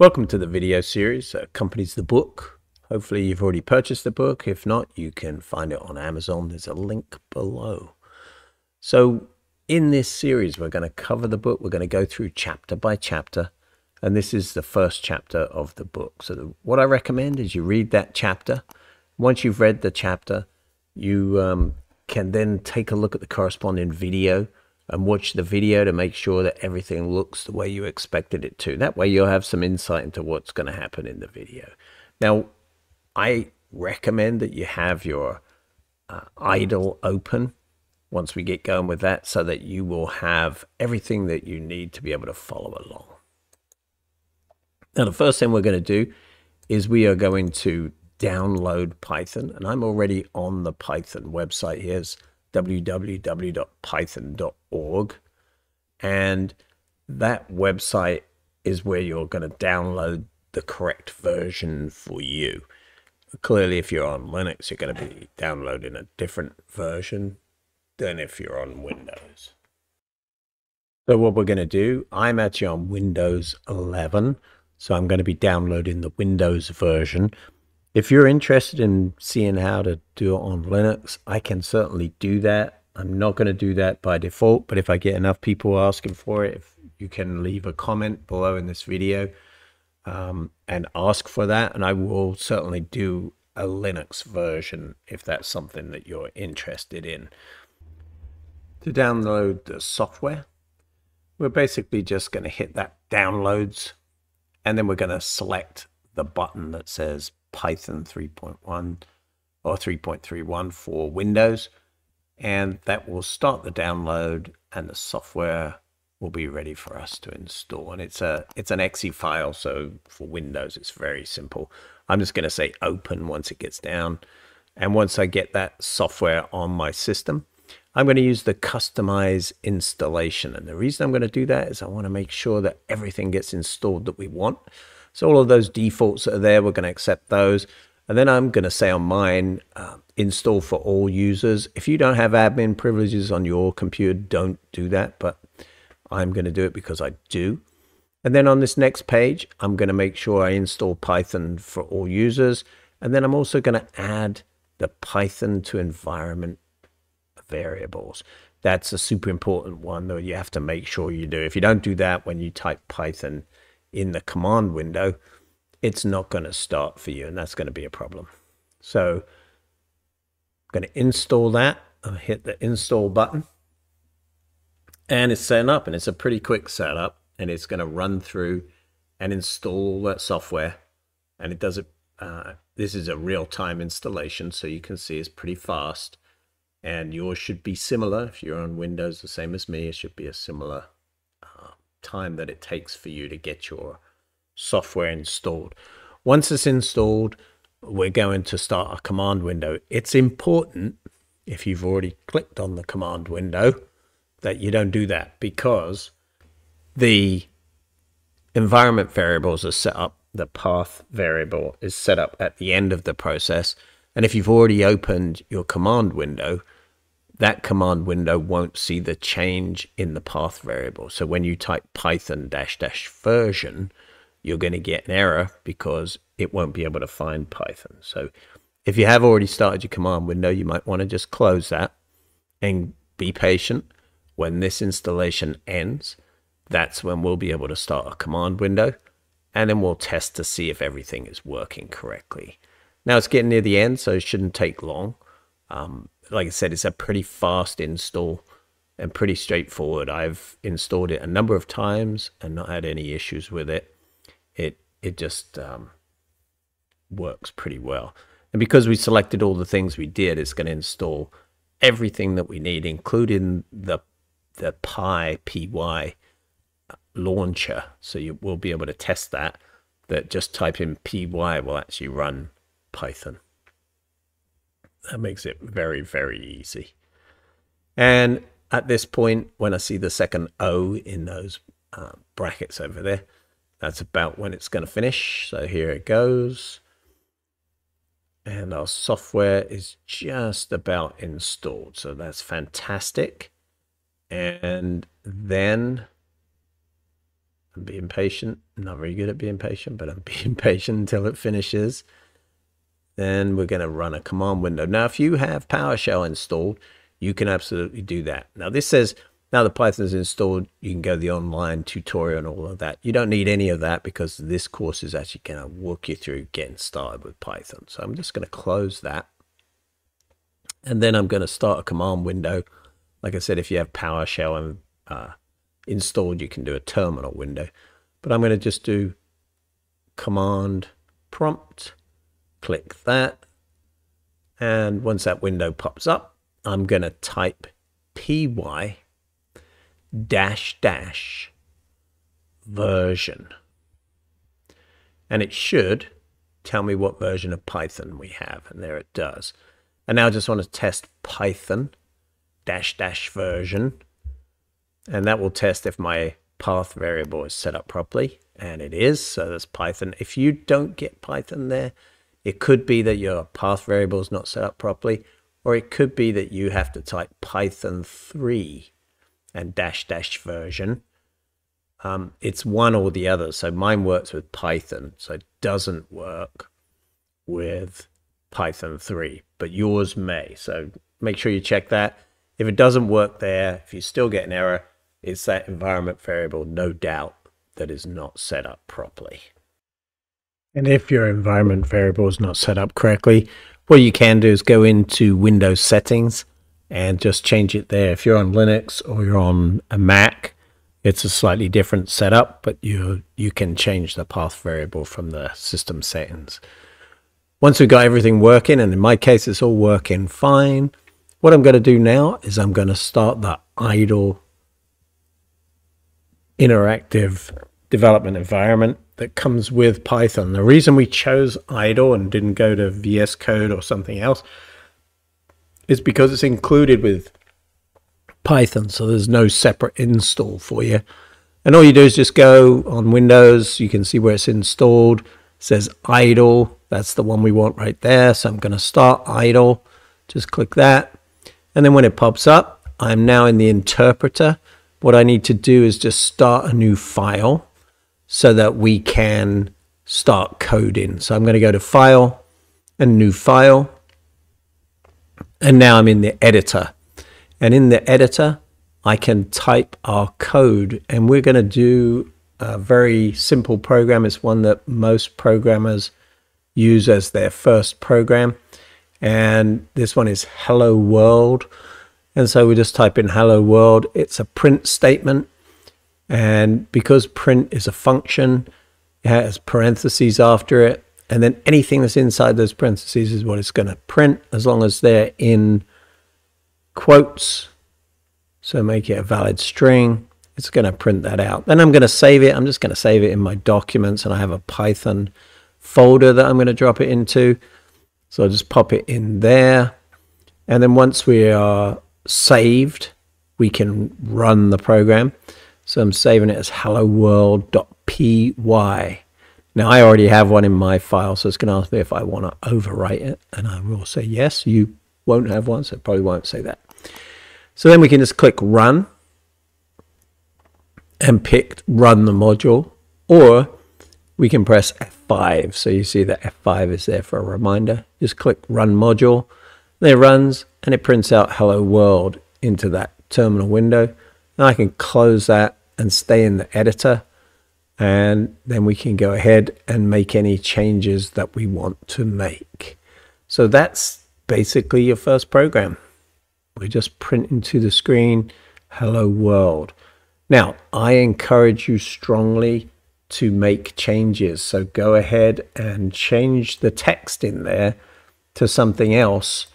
Welcome to the video series that accompanies the book. Hopefully you've already purchased the book. If not, you can find it on Amazon. There's a link below. So in this series, we're going to cover the book. We're going to go through chapter by chapter. And this is the first chapter of the book. So the, what I recommend is you read that chapter. Once you've read the chapter, you um, can then take a look at the corresponding video and watch the video to make sure that everything looks the way you expected it to. That way you'll have some insight into what's going to happen in the video. Now, I recommend that you have your uh, idle open once we get going with that so that you will have everything that you need to be able to follow along. Now, the first thing we're going to do is we are going to download Python, and I'm already on the Python website. Here's www.python.org. And that website is where you're going to download the correct version for you. Clearly, if you're on Linux, you're going to be downloading a different version than if you're on Windows. So what we're going to do, I'm actually on Windows 11, so I'm going to be downloading the Windows version. If you're interested in seeing how to do it on Linux, I can certainly do that. I'm not going to do that by default, but if I get enough people asking for it, if you can leave a comment below in this video um, and ask for that, and I will certainly do a Linux version if that's something that you're interested in. To download the software, we're basically just going to hit that downloads, and then we're going to select the button that says Python 3.1 or 3.31 for Windows. And that will start the download and the software will be ready for us to install. And it's a it's an exe file, so for Windows it's very simple. I'm just going to say open once it gets down. And once I get that software on my system, I'm going to use the customize installation. And the reason I'm going to do that is I want to make sure that everything gets installed that we want. So all of those defaults that are there, we're going to accept those. And then I'm going to say on mine, uh, install for all users. If you don't have admin privileges on your computer, don't do that. But I'm going to do it because I do. And then on this next page, I'm going to make sure I install Python for all users. And then I'm also going to add the Python to environment variables. That's a super important one that you have to make sure you do. If you don't do that when you type Python, in the command window, it's not going to start for you, and that's going to be a problem. So I'm going to install that. I'll hit the install button, and it's setting up, and it's a pretty quick setup, and it's going to run through and install that software, and it does it. Uh, this is a real-time installation, so you can see it's pretty fast, and yours should be similar. If you're on Windows, the same as me, it should be a similar time that it takes for you to get your software installed. Once it's installed, we're going to start a command window. It's important if you've already clicked on the command window that you don't do that because the environment variables are set up, the path variable is set up at the end of the process. And if you've already opened your command window, that command window won't see the change in the path variable. So when you type python dash dash version, you're going to get an error because it won't be able to find Python. So if you have already started your command window, you might want to just close that and be patient. When this installation ends, that's when we'll be able to start a command window and then we'll test to see if everything is working correctly. Now it's getting near the end, so it shouldn't take long. Um, like I said, it's a pretty fast install and pretty straightforward. I've installed it a number of times and not had any issues with it. It it just um, works pretty well. And because we selected all the things we did, it's going to install everything that we need, including the the Pi py launcher. So you will be able to test that. That just type in py will actually run Python. That makes it very, very easy. And at this point, when I see the second O in those uh, brackets over there, that's about when it's going to finish. So here it goes. And our software is just about installed. So that's fantastic. And then I'm being patient. I'm not very good at being patient, but I'm being patient until it finishes. Then we're going to run a command window. Now, if you have PowerShell installed, you can absolutely do that. Now, this says now the Python is installed, you can go the online tutorial and all of that. You don't need any of that because this course is actually going to walk you through getting started with Python. So I'm just going to close that. And then I'm going to start a command window. Like I said, if you have PowerShell and, uh, installed, you can do a terminal window. But I'm going to just do command prompt, click that. And once that window pops up, I'm going to type py dash dash version. And it should tell me what version of Python we have. And there it does. And now I just want to test Python dash dash version. And that will test if my path variable is set up properly. And it is. So that's Python. If you don't get Python there, it could be that your path variable is not set up properly. Or it could be that you have to type Python 3 and dash dash version. Um, it's one or the other. So mine works with Python, so it doesn't work with Python 3, but yours may. So make sure you check that. If it doesn't work there, if you still get an error, it's that environment variable, no doubt, that is not set up properly. And if your environment variable is not set up correctly, what you can do is go into Windows settings and just change it there. If you're on Linux or you're on a Mac, it's a slightly different setup, but you you can change the path variable from the system settings. Once we've got everything working, and in my case it's all working fine, what I'm going to do now is I'm going to start the idle interactive development environment that comes with Python. The reason we chose idle and didn't go to VS Code or something else is because it's included with Python, so there's no separate install for you. And all you do is just go on Windows, you can see where it's installed, it says idle, that's the one we want right there. So I'm going to start idle, just click that. And then when it pops up, I'm now in the interpreter. What I need to do is just start a new file so that we can start coding. So I'm going to go to File and New File. And now I'm in the editor. And in the editor, I can type our code. And we're going to do a very simple program. It's one that most programmers use as their first program. And this one is Hello World. And so we just type in Hello World. It's a print statement. And because print is a function, it has parentheses after it. And then anything that's inside those parentheses is what it's going to print as long as they're in quotes. So make it a valid string. It's going to print that out. Then I'm going to save it. I'm just going to save it in my documents and I have a Python folder that I'm going to drop it into. So I'll just pop it in there. And then once we are saved, we can run the program. So I'm saving it as hello world.py. Now I already have one in my file, so it's going to ask me if I want to overwrite it, and I will say yes. You won't have one, so it probably won't say that. So then we can just click run and pick run the module, or we can press F5. So you see that F5 is there for a reminder. Just click run module, then it runs and it prints out hello world into that terminal window. Now I can close that and stay in the editor and then we can go ahead and make any changes that we want to make. So that's basically your first program. We're just print into the screen, hello world. Now, I encourage you strongly to make changes. So go ahead and change the text in there to something else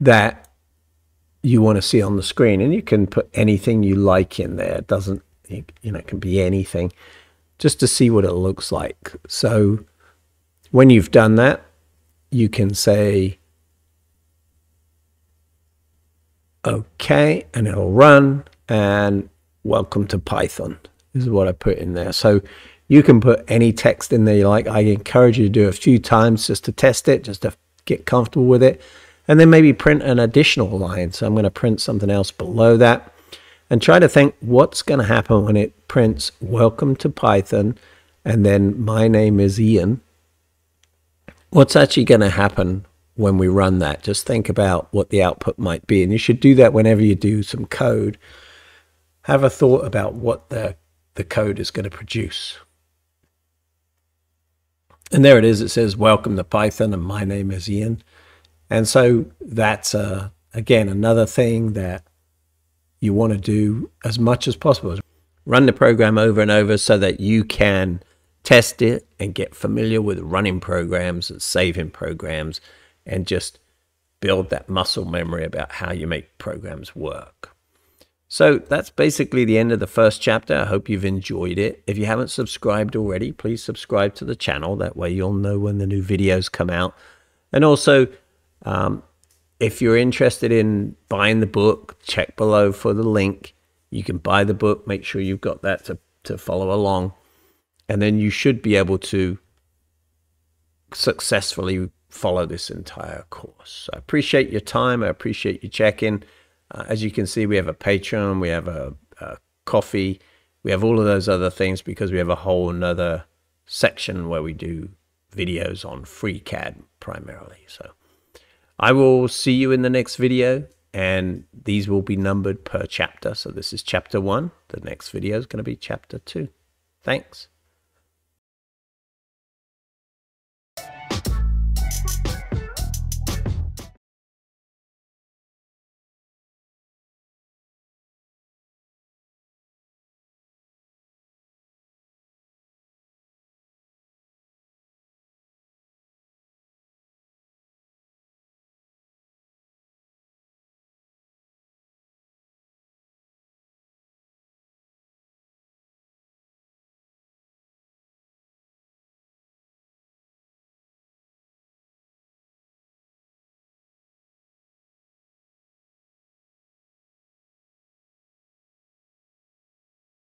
that you want to see on the screen. And you can put anything you like in there. It doesn't, you know, it can be anything just to see what it looks like. So when you've done that, you can say, okay, and it'll run and welcome to Python is what I put in there. So you can put any text in there you like. I encourage you to do it a few times just to test it, just to get comfortable with it. And then maybe print an additional line. So I'm going to print something else below that. And try to think what's going to happen when it prints welcome to Python and then my name is Ian. What's actually going to happen when we run that? Just think about what the output might be. And you should do that whenever you do some code. Have a thought about what the, the code is going to produce. And there it is. It says, welcome to Python and my name is Ian. And so that's, uh, again, another thing that you want to do as much as possible. Run the program over and over so that you can test it and get familiar with running programs and saving programs and just build that muscle memory about how you make programs work. So that's basically the end of the first chapter. I hope you've enjoyed it. If you haven't subscribed already, please subscribe to the channel. That way you'll know when the new videos come out. And also, um, if you're interested in buying the book, check below for the link. You can buy the book. Make sure you've got that to, to follow along. And then you should be able to successfully follow this entire course. I appreciate your time. I appreciate you checking. Uh, as you can see, we have a Patreon, we have a, a Ko-fi, we have all of those other things because we have a whole another section where we do videos on FreeCAD primarily. So I will see you in the next video and these will be numbered per chapter. So this is chapter one. The next video is going to be chapter two. Thanks.